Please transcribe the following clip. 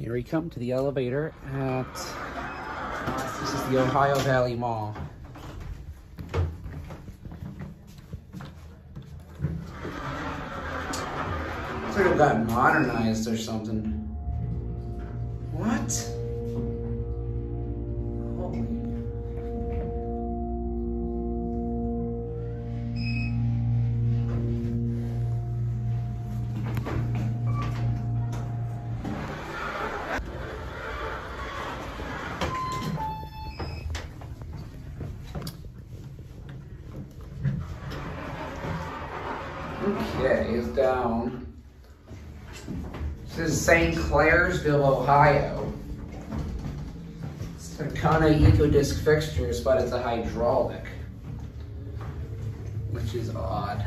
Here we come to the elevator at, this is the Ohio Valley Mall. Looks like it got modernized or something. What? Okay, it's down. This is St. Clairsville, Ohio. It's a Kone EcoDisc fixtures, but it's a hydraulic, which is odd.